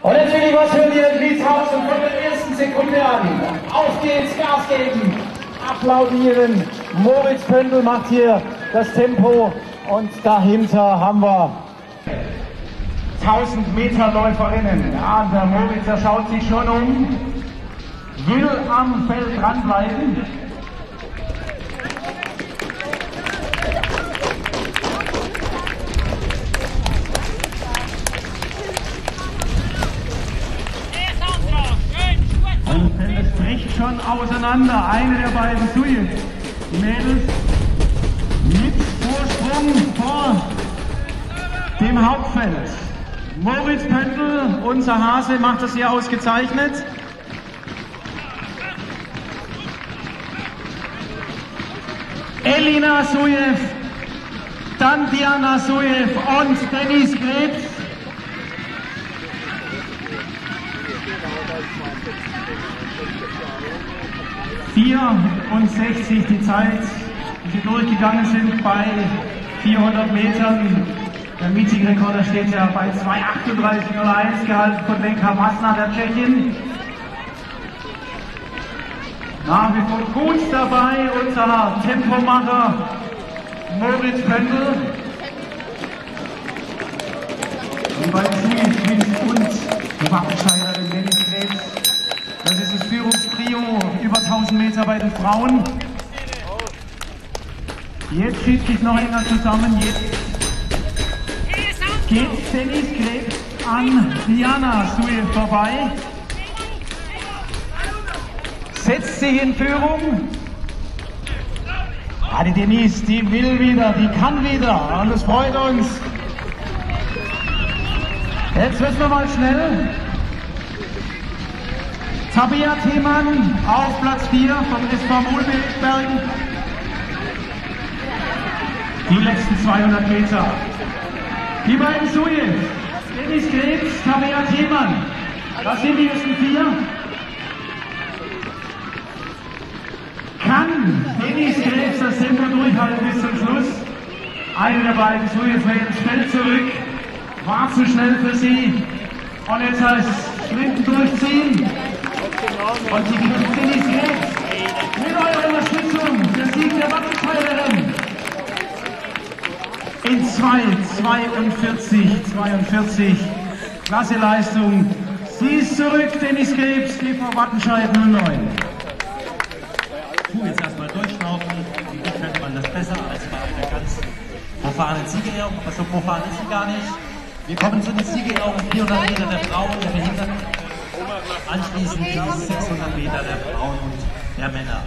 Und natürlich, was hören wir in von der ersten Sekunde an? Auf geht's, Gas geben, applaudieren. Moritz Pöndl macht hier das Tempo und dahinter haben wir 1000 Meter Läuferinnen. Ja, der Moritz, der schaut sich schon um, will am Feld dranbleiben. Bricht schon auseinander. Eine der beiden Suje. Die Mädels mit Vorsprung vor dem Hauptfeld. Moritz Pöndl, unser Hase, macht das hier ausgezeichnet. Elina Sujev, dann Diana Sujev und Dennis Krebs. 64 die Zeit, die sie durchgegangen sind bei 400 Metern. Der Meetingrekorder steht ja bei 2,38,01 gehalten von Lenka Masna, der Tschechin. Nach wie vor gut dabei unser Tempomacher Moritz Pöndl. Die beiden Schulkind und die Waffenscheiderin 20 Meter bei den Frauen. Jetzt schiebt sich noch enger zusammen. Jetzt geht Dennis Krebs an Diana Suil vorbei. Setzt sich in Führung. Ah, die Denise, die will wieder, die kann wieder und es freut uns. Jetzt wissen wir mal schnell. Tabea Themann auf Platz 4 vom SV Mulberg. Die letzten 200 Meter. Die beiden Suje, Dennis Krebs, Tabea Themann. Das sind die ersten vier. Kann Dennis Krebs das Tempo durchhalten bis zum Schluss? Eine der beiden Suje fällt zurück. War zu schnell für sie. Und jetzt heißt es Sprinten durchziehen. Und die Dennis Krebs mit eurer Unterstützung der Sieg der Waffenfeuerin in 2, 42, 42. Klasse Leistung. Sie ist zurück, Dennis Krebs, TV Wattenscheid 09. Puh, jetzt erstmal durchschnaufen. Wie könnte man das besser als bei einer ganz profanen Siegerehrung? Aber so profan ist sie gar nicht. Wir kommen zu den Siegerehrungen 400 Meter der Frauen, der Behinderten. Anschließend die 600 Meter der Frauen und der Männer.